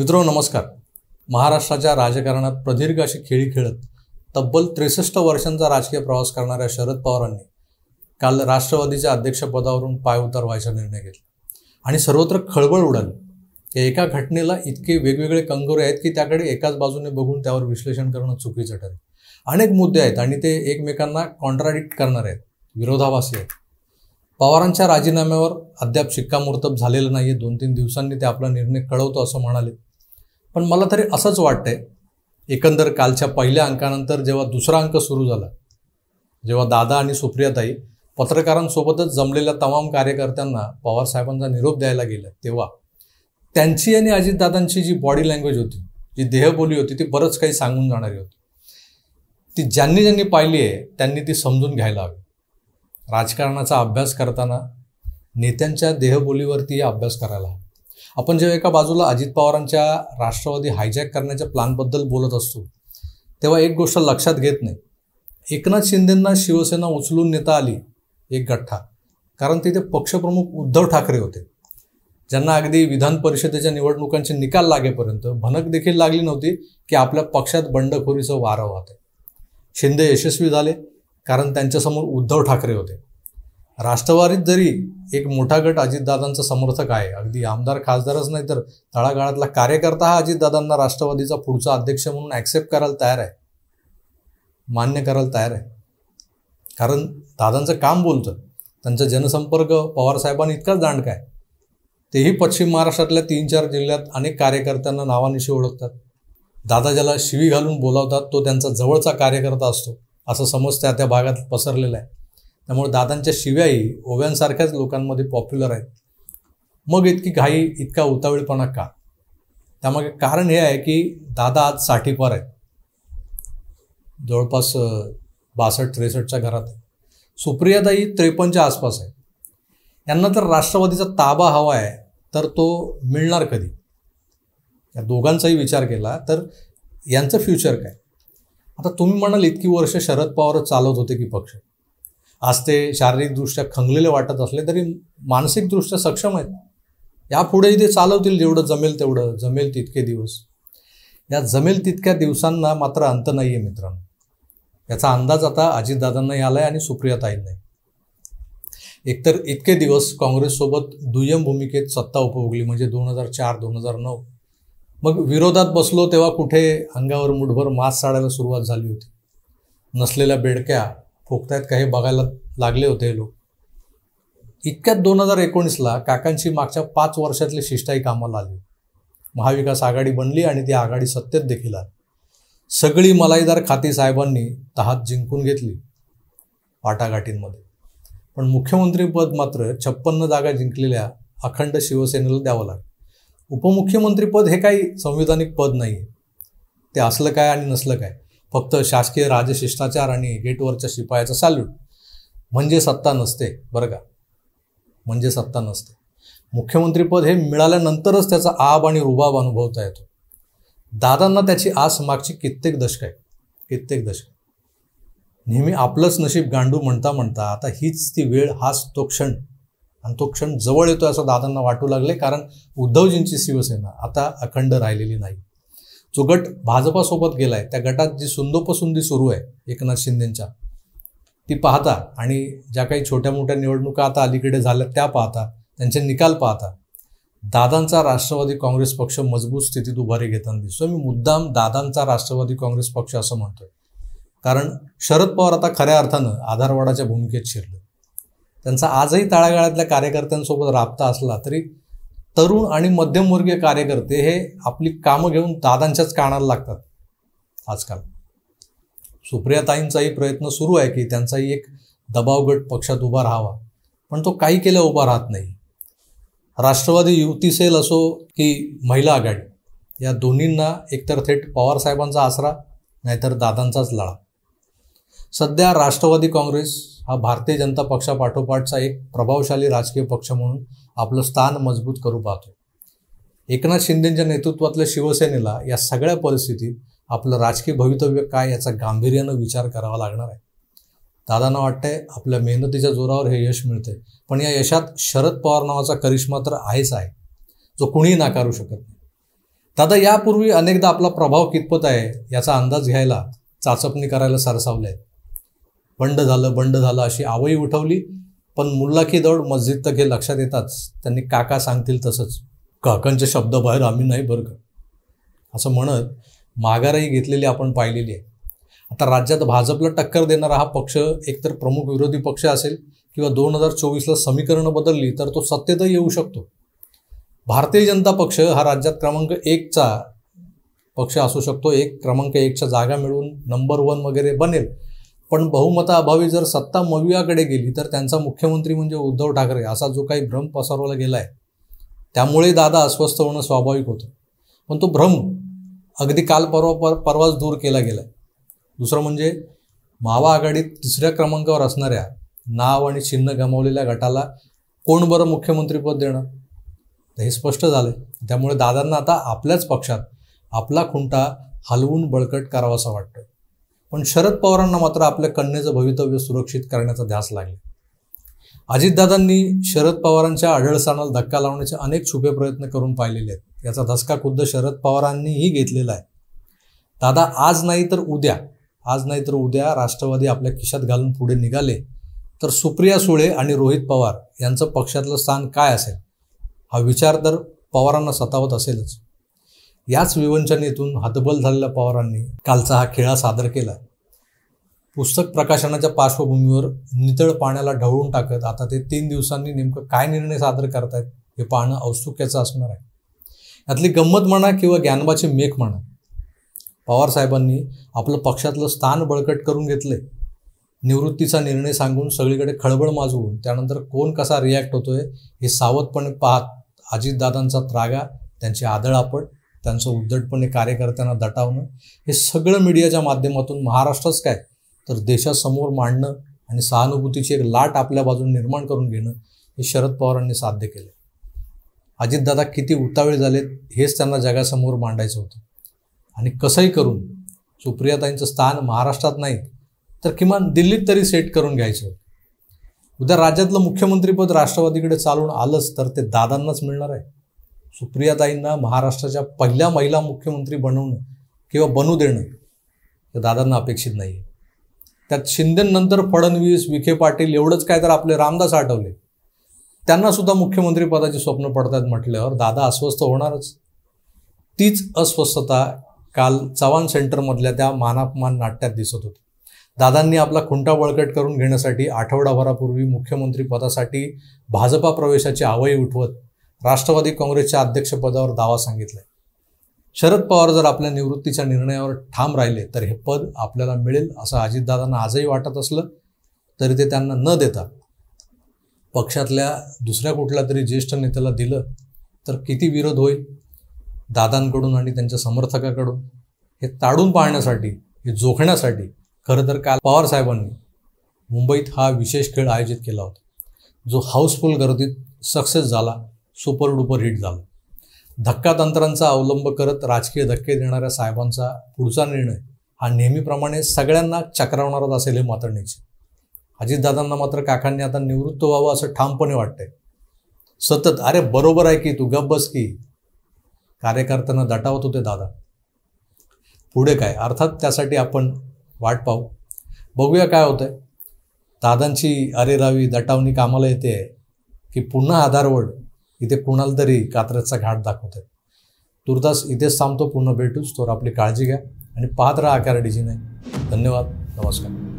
मित्रो नमस्कार. महाराष्ट्राच्या राजकारणात प्रदीर्घ अशी खेळी खेळत तब्बल त्रेसष्ट वर्षांचा राजकीय प्रवास करणाऱ्या शरद पवारांनी काल राष्ट्रवादीच्या अध्यक्षपदावरून पाय उतरवायचा निर्णय घेतला. आणि सर्वत्र खळबळ उडाली. या एका घटनेला इतके वेगवेगळे कंगोरे आहेत की त्याकडे एकाच बाजूने बघून त्यावर विश्लेषण करणं चुकीचं ठरेल. अनेक मुद्दे आहेत आणि ते एकमेकांना कॉन्ट्राडिक्ट करणारे आहेत. विरोधाभासी आहेत. पवारांच्या राजीनाम्यावर अद्याप शिक्कामोर्तब झालेलं नाही आहे दोन तीन दिवसांनी ते आपला निर्णय कळवतो असं म्हणाले. पण मला तरी असंच वाटतंय एकंदर कालच्या पहिल्या अंकानंतर जेव्हा दुसरा अंक सुरू झाला जेव्हा दादा आणि सुप्रियाताई पत्रकारांसोबतच जमलेल्या तमाम कार्यकर्त्यांना पवारसाहेबांचा निरोप द्यायला गेला तेव्हा त्यांची आणि अजितदादांची जी बॉडी लँग्वेज होती जी देहबोली होती ती बरंच काही सांगून जाणारी होती. ती ज्यांनी ज्यांनी पाहिली आहे त्यांनी ती समजून घ्यायला हवी. राजकारणाचा अभ्यास करताना नेत्यांच्या देहबोलीवरती अभ्यास करायला हवा. आपण जेव्हा एका बाजूला अजित पवारांच्या राष्ट्रवादी हायजॅक करण्याच्या प्लॅनबद्दल बोलत असतो तेव्हा एक गोष्ट लक्षात घेत नाही. एकनाथ शिंदेंना शिवसेना उचलून नेता आली एक गठ्ठा. कारण तिथे पक्षप्रमुख उद्धव ठाकरे होते. ज्यांना अगदी विधान परिषदेच्या निवडणुकांचे निकाल लागेपर्यंत भनक देखील लागली नव्हती की आपल्या पक्षात बंडखोरीचं वारं वाहते. शिंदे यशस्वी झाले कारण त्यांच्यासमोर उद्धव ठाकरे होते. राष्ट्रवादीत जरी एक मोठा गट अजितदादांचा समर्थक आहे अगदी आमदार खासदारच नाही तर तळागाळातला कार्यकर्ता हा अजितदादांना राष्ट्रवादीचा पुढचा अध्यक्ष म्हणून ॲक्सेप्ट करायला तयार आहे. मान्य करायला तयार आहे. कारण दादांचं काम बोलतं. त्यांचा जनसंपर्क पवारसाहेबांनी इतकाच दांडका आहे. तेही पश्चिम महाराष्ट्रातल्या तीन चार जिल्ह्यात अनेक कार्यकर्त्यांना नावानिशी ओळखतात. दादा ज्याला शिवी घालून बोलावतात तो त्यांचा जवळचा कार्यकर्ता असतो असं समज त्या त्या भागात पसरलेलं आहे. त्यामुळे दादांच्या शिव्याही ओव्यांसारख्याच लोकांमध्ये पॉप्युलर आहेत. मग इतकी घाई इतका उतावळीपणा का? त्यामागे कारण हे आहे की दादा आज साठीपार आहेत. जवळपास बासष्ट त्रेसष्टच्या घरात आहे. सुप्रियाताई त्रेपन्नच्या आसपास आहे यांना तर राष्ट्रवादीचा ताबा हवा आहे तर तो मिळणार कधी? या दोघांचाही विचार केला तर यांचं फ्युचर काय? आता तुम्ही म्हणाल इतकी वर्ष शरद पवार चालवत होते की पक्ष. आज ते शारीरिकदृष्ट्या खंगलेले वाटत असले तरी मानसिकदृष्ट्या सक्षम आहेत. यापुढेही ते चालवतील जेवढं जमेल तेवढं जमेल तितके दिवस. या जमेल तितक्या दिवसांना मात्र अंत नाही आहे मित्रांनो. याचा अंदाज आता अजितदादांनाही आला आहे आणि सुप्रियाताईंनाही एकतर इतके दिवस काँग्रेससोबत दुय्यम भूमिकेत सत्ता उपभोगली म्हणजे दोन हजार चार दोन हजार नऊ. मग विरोधात बसलो तेव्हा कुठे अंगावर मुठभर मास साडायला सुरुवात झाली होती. नसलेल्या बेडक्या फुकतायत काही बघायला लागले होते लोक. इतक्यात दोन हजार एकोणीसला काकांची मागच्या पाच वर्षातली शिष्टाई कामाला आली. महाविकास आघाडी बनली आणि ती आघाडी सत्तेत देखील आली. सगळी मलाईदार खाती साहेबांनी तहात जिंकून घेतली वाटाघाटींमध्ये पण मुख्यमंत्रीपद मात्र छप्पन्न जागा जिंकलेल्या अखंड शिवसेनेला द्यावं लागलं. उपमुख्यमंत्रीपद हे काही संविधानिक पद नाही आहे ते असलं काय आणि नसलं काय. फक्त शासकीय राजशिष्टाचार आणि गेटवरच्या शिपायाचं सॅल्यूट म्हणजे सत्ता नसते बरं का? म्हणजे सत्ता नसते. मुख्यमंत्रीपद हे मिळाल्यानंतरच त्याचा आब आणि रुबाब अनुभवता येतो. दादांना त्याची आस मागची कित्येक दशक आहे कित्येक दशक. नेहमी आपलंच नशीब गांडू म्हणता म्हणता आता हीच ती वेळ हाच तो क्षण. आणि तो क्षण जवळ येतो असं दादांना वाटू लागले कारण उद्धवजींची शिवसेना आता अखंड राहिलेली नाही. जो गट भाजपासोबत गेलाय त्या गटात जी सुंदोपसुंदी सुरू आहे एकनाथ शिंदेंच्या ती पाहता आणि ज्या काही छोट्या मोठ्या निवडणुका आता अलीकडे झाल्या त्या पाहता त्यांचे निकाल पाहता दादांचा राष्ट्रवादी काँग्रेस पक्ष मजबूत स्थितीत उभारी घेताना दिसतो मी मुद्दाम दादांचा राष्ट्रवादी काँग्रेस पक्ष असं म्हणतोय. कारण शरद पवार आता खऱ्या अर्थानं आधारवाडाच्या भूमिकेत शिरले. त्यांचा आजही तळागाळातल्या कार्यकर्त्यांसोबत राबता असला तरी तरुण आणि मध्यमवर्गीय कार्यकर्ते हे आपली कामं घेऊन दादांच्याच कानाला लागतात आजकाल. सुप्रियाताईंचाही प्रयत्न सुरू आहे की त्यांचाही एक दबाव गट पक्षात उभा राहावा. पण तो काही केल्या उभा राहत नाही. राष्ट्रवादी युवती सेल असो की महिला आघाडी या दोन्हींना एकतर थेट पवारसाहेबांचा आसरा नाहीतर दादांचाच लढा सध्या राष्ट्रवादी काँग्रेस हा भारतीय जनता पक्षापाठोपाठचा एक प्रभावशाली राजकीय पक्ष म्हणून आपलं स्थान मजबूत करू पाहतो एकनाथ शिंदेच्या नेतृत्वातल्या शिवसेनेला या सगळ्या परिस्थितीत आपलं राजकीय भवितव्य काय याचा गांभीर्यानं विचार करावा लागणार आहे. दादांना वाटतंय आपल्या मेहनतीच्या जोरावर हे यश मिळतंय पण या यशात शरद पवार नावाचा करिश्मा तर आहेच आहे जो कुणीही नाकारू शकत नाही. दादा यापूर्वी अनेकदा आपला प्रभाव कितपत आहे याचा अंदाज घ्यायला चाचपणी करायला सरसावले बंड झालं बंड झालं अशी आवई उठवली. पण मुल्लाखी दौड मस्जिद तक हे लक्षात येताच. त्यांनी काका सांगतील तसंच. काकांचे शब्द बाहेर आम्ही नाही बरं का? असं म्हणत माघारही घेतलेली आपण पाहिलेली आहे. आता राज्यात भाजपला टक्कर देणारा हा पक्ष एकतर प्रमुख विरोधी पक्ष असेल किंवा दोन हजार चोवीसला समीकरणं बदलली तर तो सत्तेतही येऊ शकतो. भारतीय जनता पक्ष हा राज्यात क्रमांक एकचा पक्ष असू शकतो. एक क्रमांक एकच्या जागा मिळवून नंबर वन वगैरे बनेल. पण बहुमताअभावी जर सत्ता मवियाकडे गेली तर त्यांचा मुख्यमंत्री म्हणजे उद्धव ठाकरे असा जो काही भ्रम पसरवला गेला आहे त्यामुळे दादा अस्वस्थ होणं स्वाभाविक होतं. पण तो भ्रम अगदी काल परवा पर परवाच दूर केला गेला दुसरं म्हणजे मावा आघाडीत तिसऱ्या क्रमांकावर असणाऱ्या नाव आणि चिन्ह गमावलेल्या गटाला कोण बरं मुख्यमंत्रीपद देणं तर हे स्पष्ट झालं त्यामुळे दादांना आता आपल्याच पक्षात आपला खुंटा हलवून बळकट करावासा वाटतं पण शरद पवारांना मात्र आपल्या कन्येचं भवितव्य सुरक्षित करण्याचा ध्यास लागले. अजितदादांनी शरद पवारांच्या आढळसाणाला धक्का लावण्याचे अनेक छुपे प्रयत्न करून पाहिलेले आहेत. याचा धसका खुद्द शरद पवारांनीही घेतलेला आहे. दादा आज नाही तर उद्या. आज नाही तर उद्या राष्ट्रवादी आपल्या खिशात घालून पुढे निघाले तर सुप्रिया सुळे आणि रोहित पवार यांचं पक्षातलं स्थान काय असेल? हा विचार तर पवारांना सतावत असेलच. याच विवंचनेतून हतबल झालेल्या पवारांनी कालचा हा खेळा सादर केला. पुस्तक प्रकाशनाच्या पार्श्वभूमीवर नितळ पाण्याला ढवळून टाकत आता ते तीन दिवसांनी नेमकं काय निर्णय सादर करतायत हे पाहणं औत्सुक्याचं असणार आहे. यातली गंमत म्हणा किंवा ज्ञानबाची मेख म्हणा पवार साहेबांनी आपलं पक्षातलं स्थान बळकट करून घेतले निवृत्तीचा निर्णय सांगून सगळीकडे खळबळ माजवून त्यानंतर कोण कसा रिॲक्ट होतोय हे सावधपणे पाहत अजितदादांचा त्रागा त्यांची आदळापट त्यांचं उद्धटपणे कार्यकर्त्यांना दटावणं हे सगळं मीडियाच्या माध्यमातून महाराष्ट्रच काय? तर देशासमोर मांडणं आणि सहानुभूतीची एक लाट आपल्या बाजून निर्माण करून घेणं हे शरद पवारांनी साध्य केलं अजितदादा किती उतावीळ झालेत हेच त्यांना जगासमोर मांडायचं होतं. आणि कसंही करून सुप्रियाताईंचं स्थान महाराष्ट्रात नाही तर किमान दिल्लीत तरी सेट करून घ्यायचं होतं. उद्या राज्यातलं मुख्यमंत्रीपद राष्ट्रवादीकडे चालून आलंच तर ते दादांनाच मिळणार आहे. सुप्रियाताईंना महाराष्ट्राच्या पहिल्या महिला मुख्यमंत्री बनवणं किंवा बनू देणं हे दादांना अपेक्षित नाही आहे त्यात शिंदेनंतर फडणवीस विखे पाटील एवढंच काय तर आपले रामदास आठवले. त्यांना सुद्धा मुख्यमंत्री पदाची स्वप्न पडतात म्हटल्यावर दादा अस्वस्थ होणारच. तीच अस्वस्थता काल चव्हाण सेंटरमधल्या त्या मानापमान नाट्यात दिसत होती. दादांनी आपला खुंटा बळकट करून घेण्यासाठी आठवडाभरापूर्वी मुख्यमंत्री पदासाठी भाजपा प्रवेशाची आवई उठवत राष्ट्रवादी काँग्रेसच्या अध्यक्षपदावर दावा सांगितलाय. शरद पवार जर आपल्या निवृत्तीच्या निर्णयावर ठाम राहिले तर हे पद आपल्याला मिळेल असं अजितदादांना आजही वाटत असलं तरी ते त्यांना न देता पक्षातल्या दुसऱ्या कुठल्या तरी ज्येष्ठ नेत्याला दिलं तर किती विरोध होईल? दादांकडून आणि त्यांच्या समर्थकाकडून. हे ताडून पाहण्यासाठी हे जोखण्यासाठी खरं तर काल पवार साहेबांनी मुंबईत हा विशेष खेळ आयोजित केला होता जो हाऊसफुल गर्दीत सक्सेस झाला. सुपर डुपर हिट धक्का तंत्रांचा अवलंब करत राजकीय धक्के देणाऱ्या साहेबांचा पुढचा निर्णय हा नेहमीप्रमाणे सगळ्यांना चक्रावणारच असेल हे मात्र निश्चित. अजितदादांना मात्र काकांनी आता निवृत्त व्हावं असं ठामपणे वाटतंय. सतत अरे बरोबर आहे की तू गप बस की. कार्यकर्त्यांना दटावत होते दादा. पुढे काय? अर्थात त्यासाठी आपण वाट पाहू. बघूया काय होतंय. दादांची अरेरावी दटावणी कामाला येते की पुन्हा आधारवड इथे कुणाला तरी कात्रजचा घाट दाखवत आहे तुर्तास इथेच थांबतो पुन्हा भेटूच. तर आपली काळजी घ्या आणि पाहत राहा आकार डीजी नाही धन्यवाद. नमस्कार.